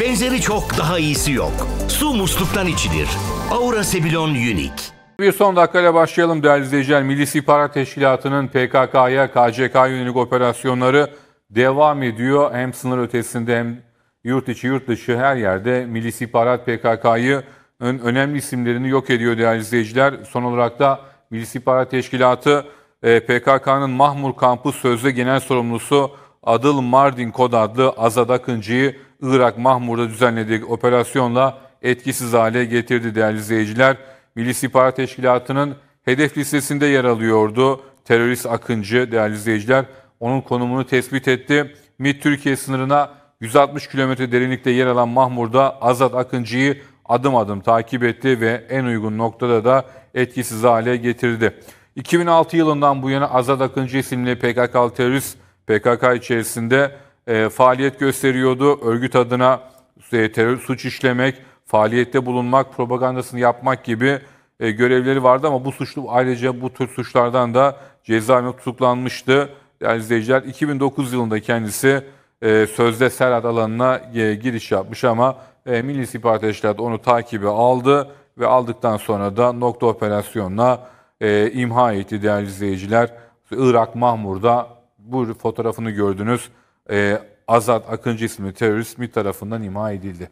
Benzeri çok daha iyisi yok. Su musluktan içilir. Aura Sebilon Unique. Bir son dakikayla başlayalım değerli izleyiciler. Milli İstihbarat Teşkilatı'nın PKK'ya, KCK yönelik operasyonları devam ediyor. Hem sınır ötesinde hem yurt içi yurt dışı her yerde Milli İstihbarat PKK'yı ön- önemli isimlerini yok ediyor değerli izleyiciler. Son olarak da Milli İstihbarat Teşkilatı e, PKK'nın Mahmur Kampı Sözde Genel Sorumlusu Adıl Mardin Kod adlı Azad Akıncı'yı Irak Mahmur'da düzenlediği operasyonla etkisiz hale getirdi değerli izleyiciler. Milli İstihbarat Teşkilatı'nın hedef listesinde yer alıyordu terörist Akıncı değerli izleyiciler. Onun konumunu tespit etti. MİT Türkiye sınırına 160 kilometre derinlikte yer alan Mahmur'da Azad Akıncı'yı adım adım takip etti ve en uygun noktada da etkisiz hale getirdi. 2006 yılından bu yana Azad Akıncı isimli PKK'lı terörist PKK içerisinde e, faaliyet gösteriyordu. Örgüt adına e, terör suç işlemek, faaliyette bulunmak, propagandasını yapmak gibi e, görevleri vardı ama bu suçlu ayrıca bu tür suçlardan da cezaevine tutuklanmıştı. Değerli izleyiciler 2009 yılında kendisi e, sözde Serhat alanına e, giriş yapmış ama e, Milli İstihbarat Teşkilatı onu takibe aldı ve aldıktan sonra da nokta operasyonla e, imha etti değerli izleyiciler. Irak Mahmur'da bu fotoğrafını gördünüz. E, Azat Akıncı isimli terörist MİT tarafından imha edildi.